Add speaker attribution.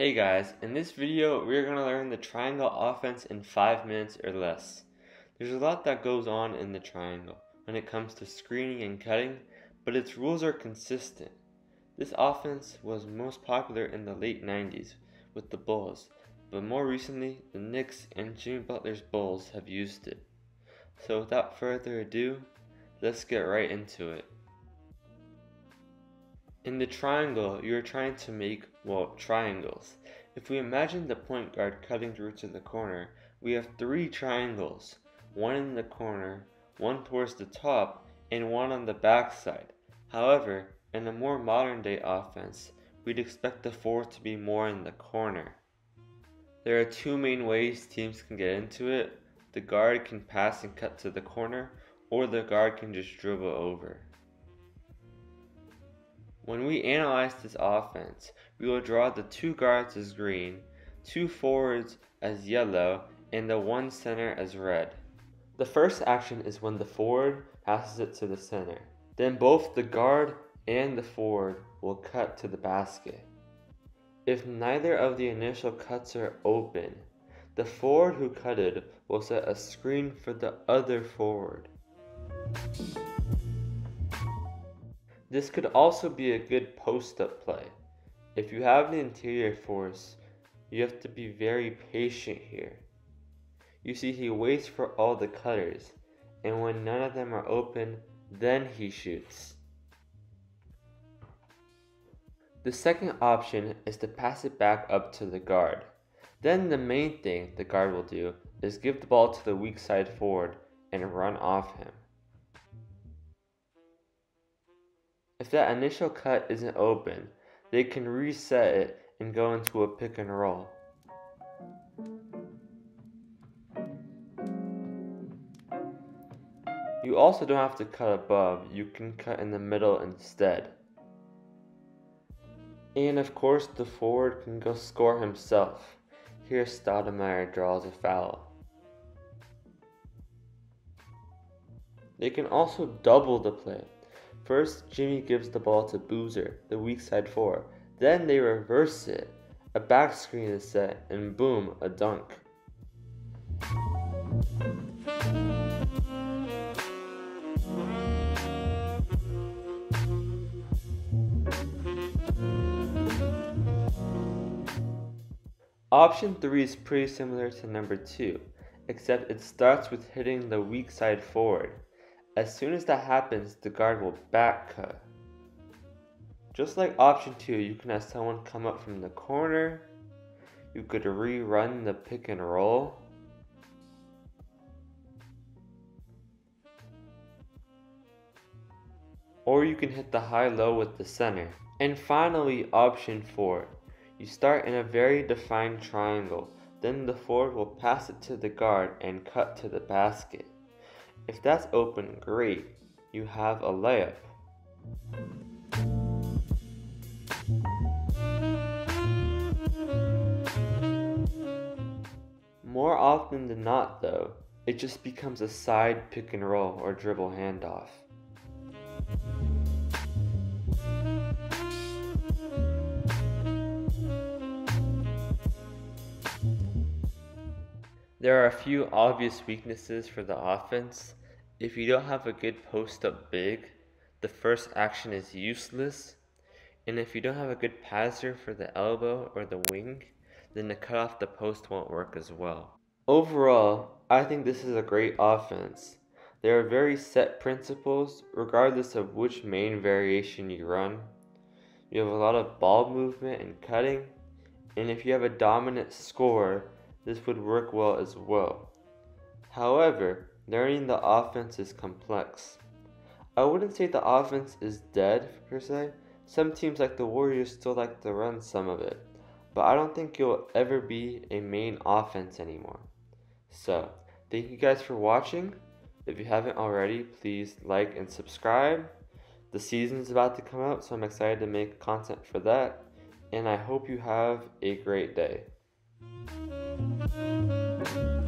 Speaker 1: Hey guys, in this video we're going to learn the triangle offense in 5 minutes or less. There's a lot that goes on in the triangle when it comes to screening and cutting, but its rules are consistent. This offense was most popular in the late 90s with the Bulls, but more recently the Knicks and Jimmy Butler's Bulls have used it. So without further ado, let's get right into it. In the triangle, you are trying to make, well, triangles. If we imagine the point guard cutting through to the corner, we have three triangles. One in the corner, one towards the top, and one on the backside. However, in a more modern day offense, we'd expect the fourth to be more in the corner. There are two main ways teams can get into it. The guard can pass and cut to the corner, or the guard can just dribble over. When we analyze this offense, we will draw the two guards as green, two forwards as yellow, and the one center as red. The first action is when the forward passes it to the center. Then both the guard and the forward will cut to the basket. If neither of the initial cuts are open, the forward who cutted will set a screen for the other forward. This could also be a good post-up play. If you have an interior force, you have to be very patient here. You see he waits for all the cutters, and when none of them are open, then he shoots. The second option is to pass it back up to the guard. Then the main thing the guard will do is give the ball to the weak side forward and run off him. If that initial cut isn't open, they can reset it and go into a pick and roll. You also don't have to cut above, you can cut in the middle instead. And of course, the forward can go score himself. Here, Stoudemire draws a foul. They can also double the play. First, Jimmy gives the ball to Boozer, the weak side four. Then they reverse it. A back screen is set, and boom, a dunk. Option 3 is pretty similar to number 2, except it starts with hitting the weak side forward. As soon as that happens, the guard will back cut. Just like option 2, you can have someone come up from the corner. You could rerun the pick and roll. Or you can hit the high-low with the center. And finally, option 4. You start in a very defined triangle. Then the forward will pass it to the guard and cut to the basket. If that's open, great. You have a layup. More often than not, though, it just becomes a side pick and roll or dribble handoff. There are a few obvious weaknesses for the offense. If you don't have a good post up big, the first action is useless. And if you don't have a good passer for the elbow or the wing, then the cut off the post won't work as well. Overall, I think this is a great offense. There are very set principles regardless of which main variation you run. You have a lot of ball movement and cutting, and if you have a dominant scorer, this would work well as well. However, learning the offense is complex. I wouldn't say the offense is dead per se. Some teams like the Warriors still like to run some of it, but I don't think it'll ever be a main offense anymore. So, thank you guys for watching. If you haven't already, please like and subscribe. The season's about to come out, so I'm excited to make content for that. And I hope you have a great day. Música